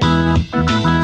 What's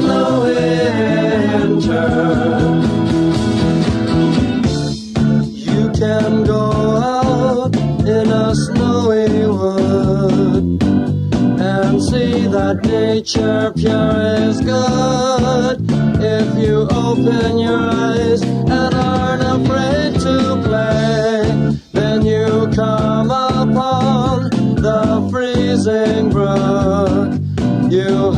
the. You can go out in a snowy wood and see that nature pure is good if you open your eyes and aren't afraid to play then you come upon the freezing brook you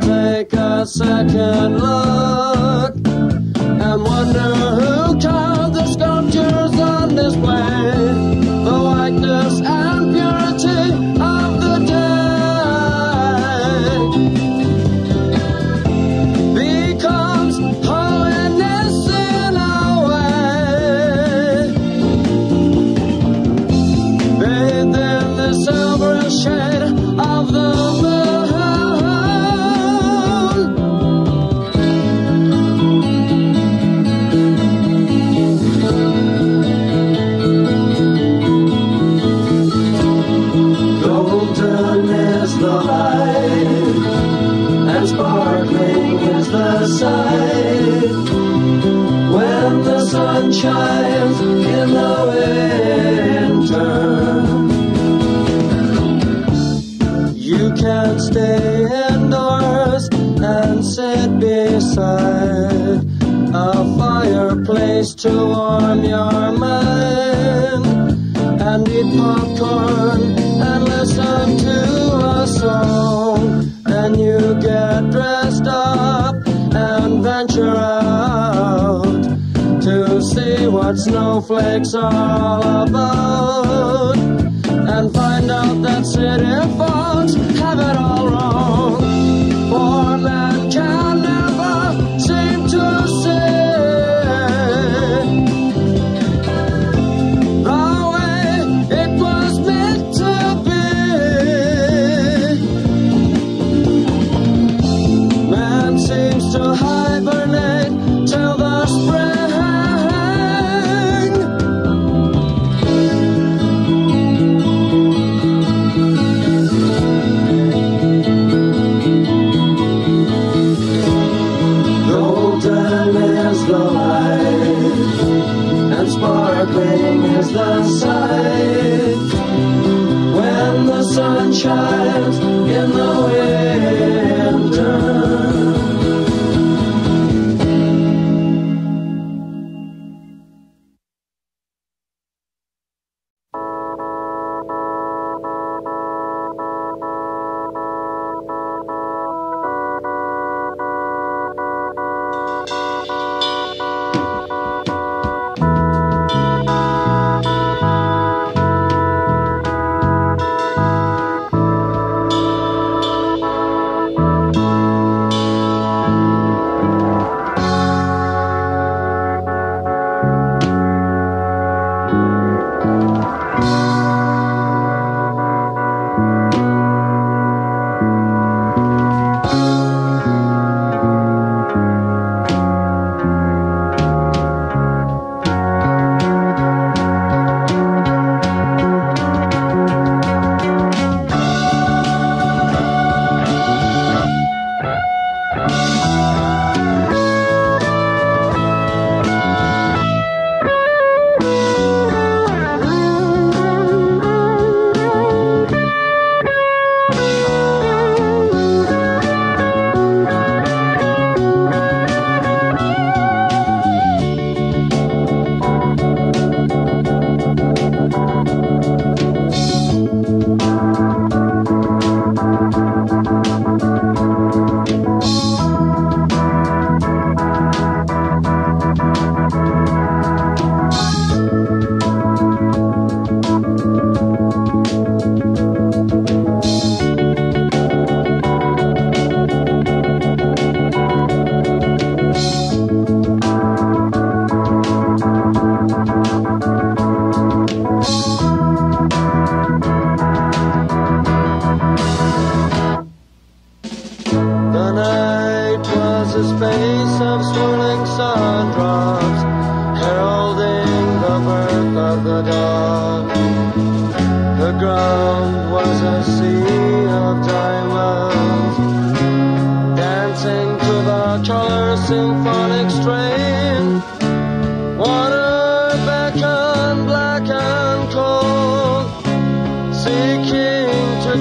take a second look and wonder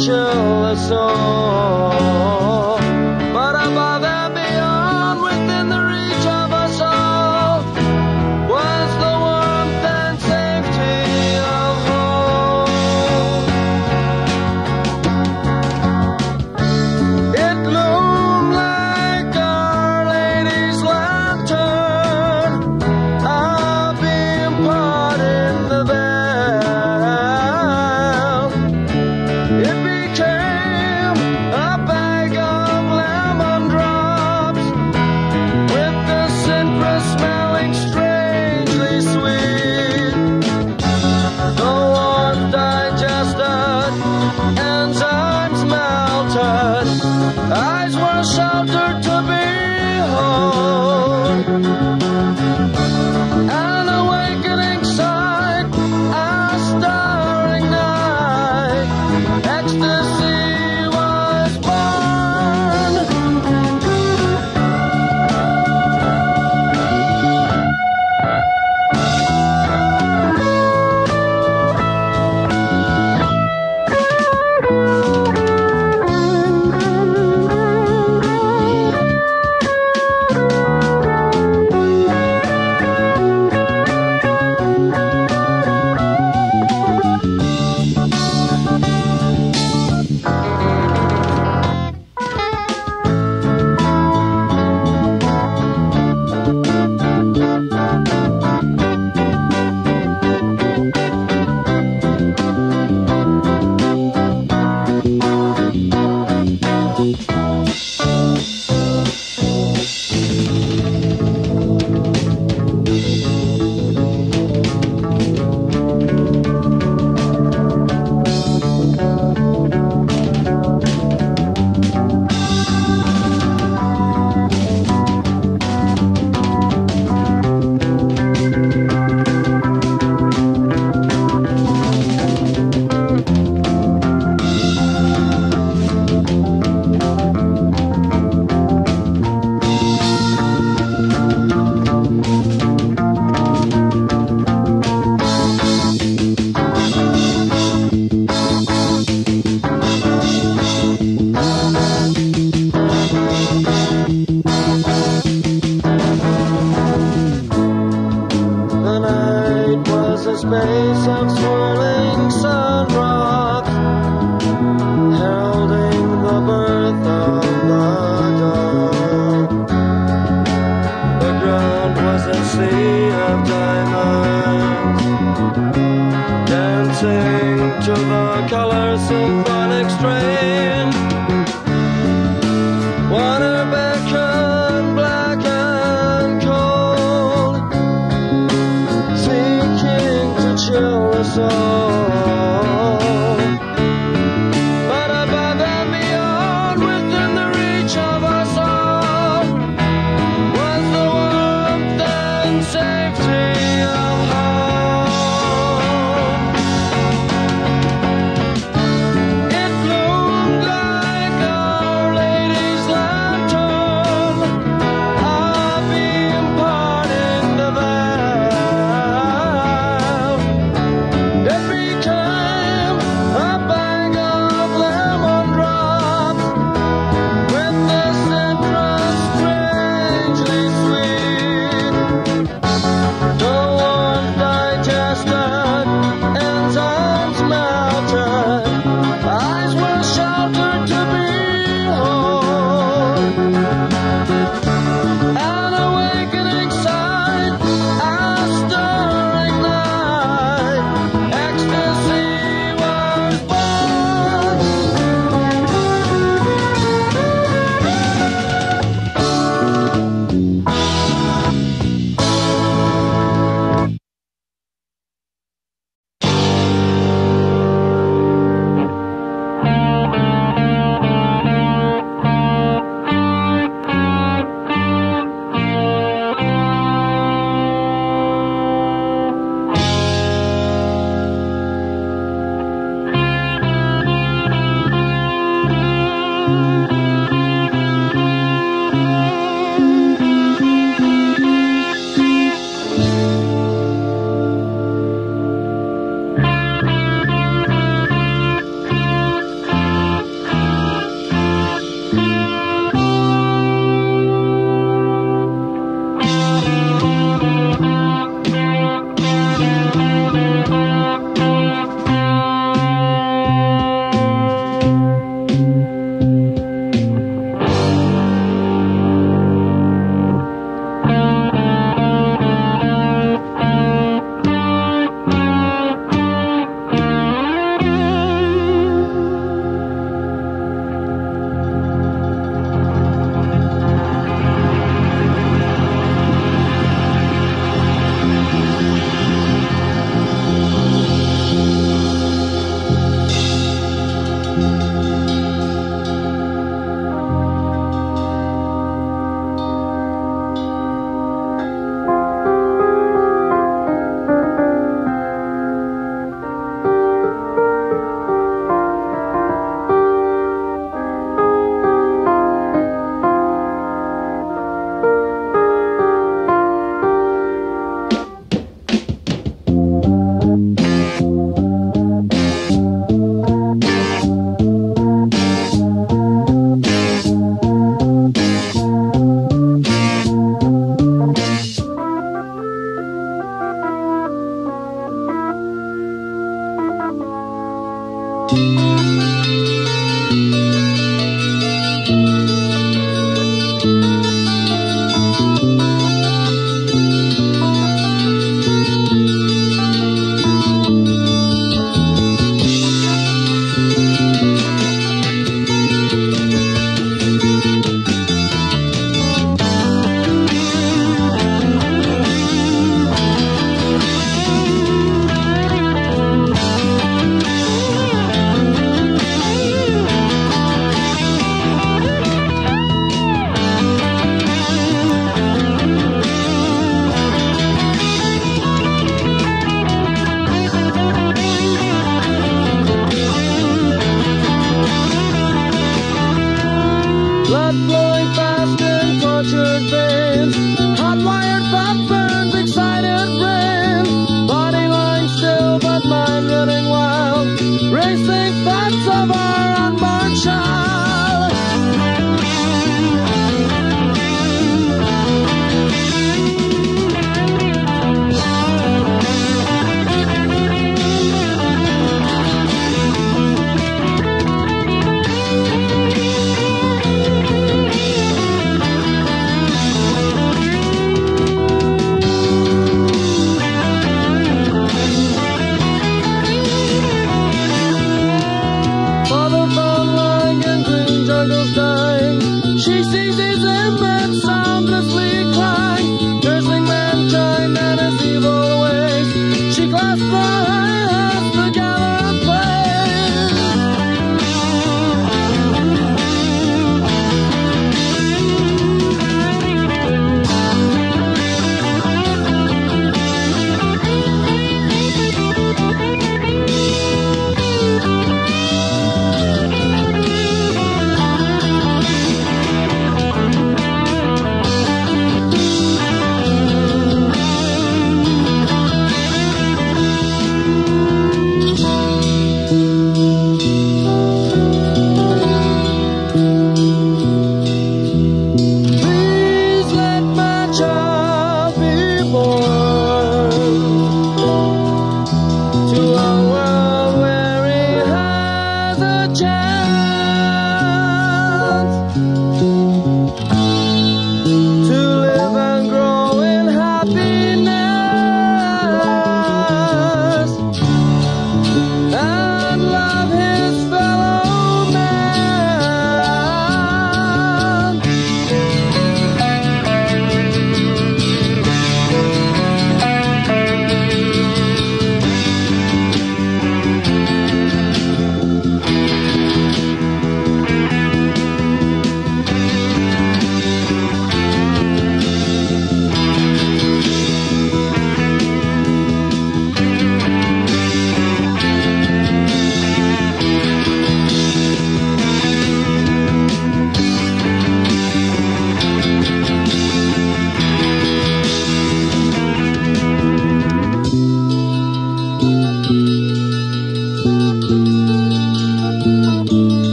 seeking us chill symphonic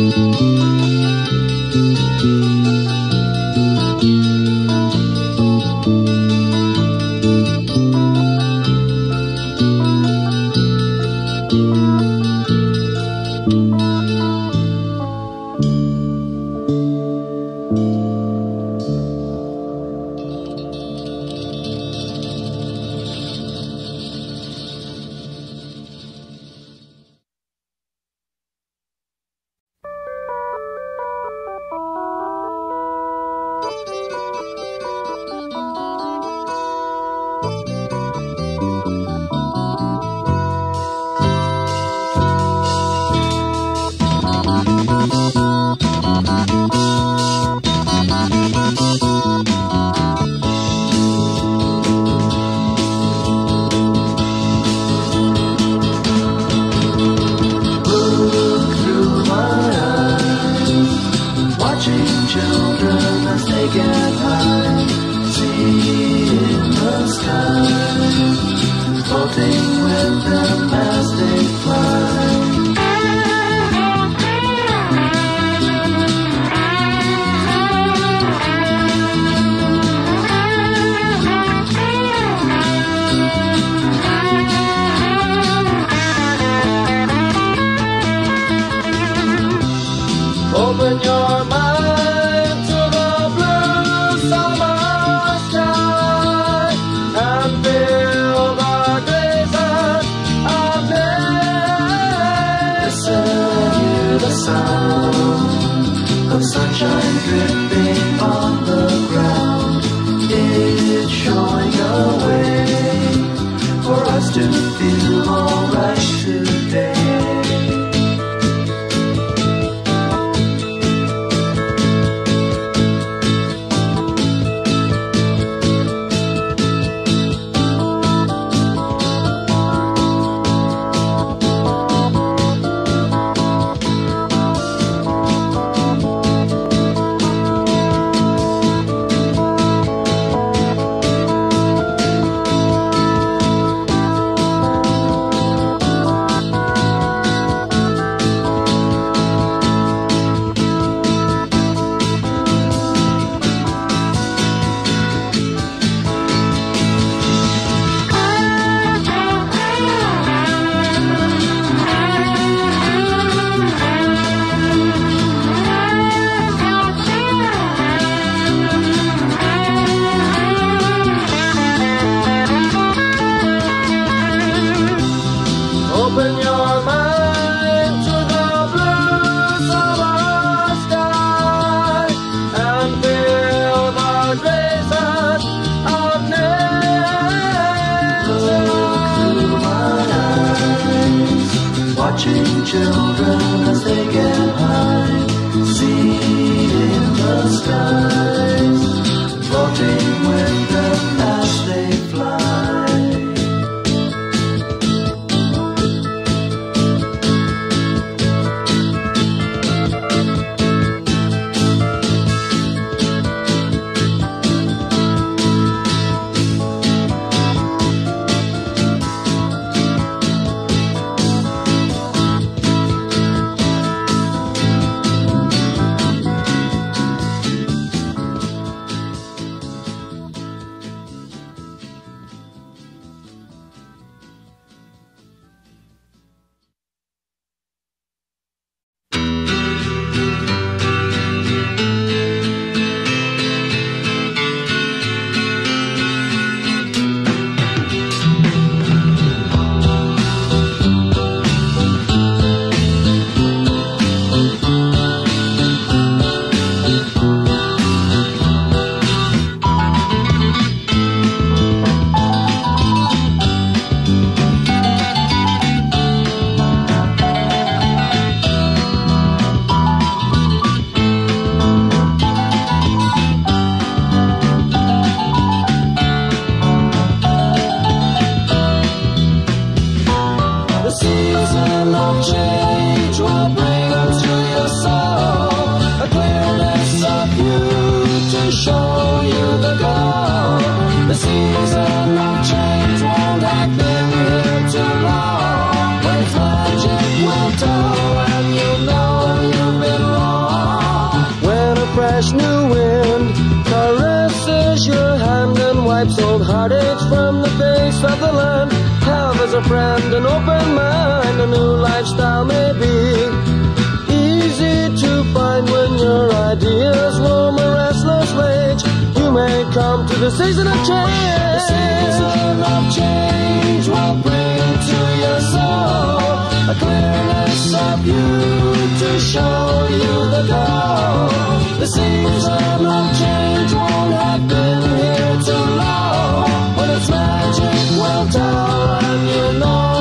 Música Watching children as they get high, seeing the sky, floating with them as they fly. To children old heartaches from the face of the land. Have as a friend an open mind, a new lifestyle may be easy to find when your ideas warm a restless rage. You may come to the season of change. The season of change will bring to your soul a clearness of view to show you the goal. The season of change won't have been here its magic will tell and you know